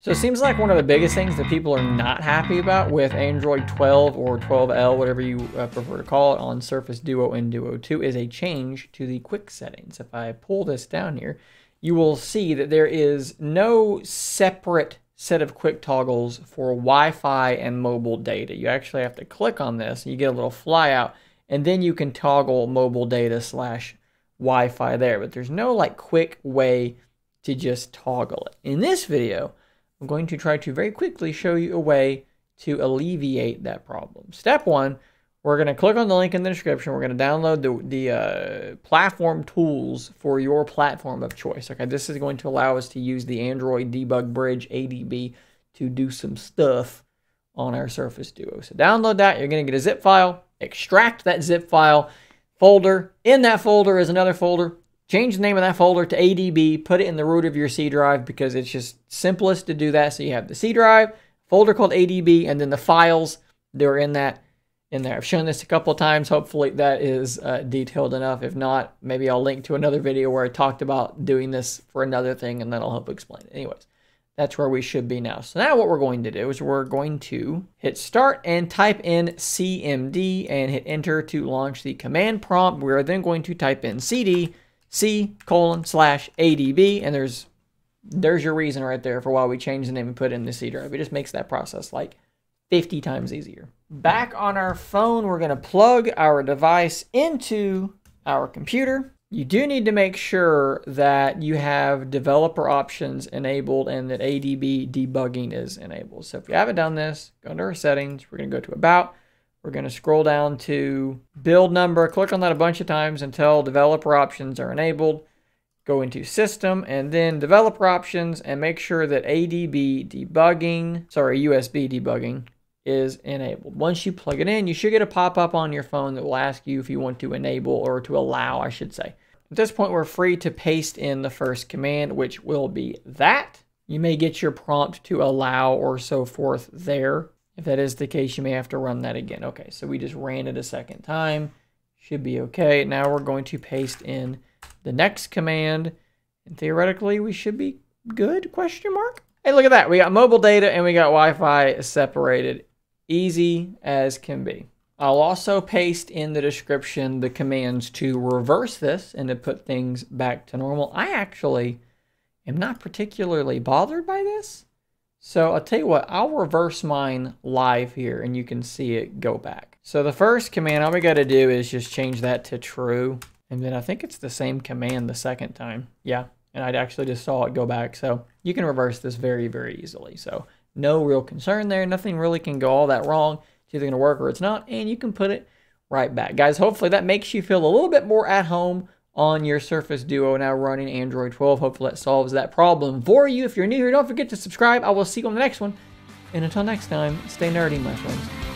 So it seems like one of the biggest things that people are not happy about with Android 12 or 12L, whatever you uh, prefer to call it, on Surface Duo and Duo 2 is a change to the quick settings. If I pull this down here, you will see that there is no separate set of quick toggles for Wi-Fi and mobile data. You actually have to click on this, you get a little flyout, and then you can toggle mobile data slash Wi-Fi there. But there's no like quick way to just toggle it. In this video, I'm going to try to very quickly show you a way to alleviate that problem. Step one, we're going to click on the link in the description. We're going to download the, the uh, platform tools for your platform of choice. Okay, this is going to allow us to use the Android Debug Bridge ADB to do some stuff on our Surface Duo. So download that. You're going to get a zip file. Extract that zip file folder. In that folder is another folder change the name of that folder to ADB, put it in the root of your C drive because it's just simplest to do that. So you have the C drive, folder called ADB, and then the files that are in that in there. I've shown this a couple of times. Hopefully that is uh, detailed enough. If not, maybe I'll link to another video where I talked about doing this for another thing and then I'll help explain it. Anyways, that's where we should be now. So now what we're going to do is we're going to hit start and type in CMD and hit enter to launch the command prompt. We're then going to type in CD C colon slash ADB, and there's there's your reason right there for why we changed the name and put in the C drive. It just makes that process like 50 times easier. Back on our phone, we're going to plug our device into our computer. You do need to make sure that you have developer options enabled and that ADB debugging is enabled. So if you haven't done this, go into our settings. We're going to go to About. We're going to scroll down to build number, click on that a bunch of times until developer options are enabled. Go into system and then developer options and make sure that ADB debugging, sorry, USB debugging is enabled. Once you plug it in, you should get a pop-up on your phone that will ask you if you want to enable or to allow, I should say. At this point, we're free to paste in the first command, which will be that. You may get your prompt to allow or so forth there. If that is the case, you may have to run that again. Okay, so we just ran it a second time. Should be okay. Now we're going to paste in the next command. And theoretically, we should be good, question mark? Hey, look at that. We got mobile data and we got Wi-Fi separated. Easy as can be. I'll also paste in the description the commands to reverse this and to put things back to normal. I actually am not particularly bothered by this. So I'll tell you what, I'll reverse mine live here and you can see it go back. So the first command, all we got to do is just change that to true. And then I think it's the same command the second time. Yeah, and I actually just saw it go back. So you can reverse this very, very easily. So no real concern there. Nothing really can go all that wrong. It's either to work or it's not. And you can put it right back. Guys, hopefully that makes you feel a little bit more at home on your Surface Duo now running Android 12. Hopefully that solves that problem for you. If you're new here, don't forget to subscribe. I will see you on the next one. And until next time, stay nerdy, my friends.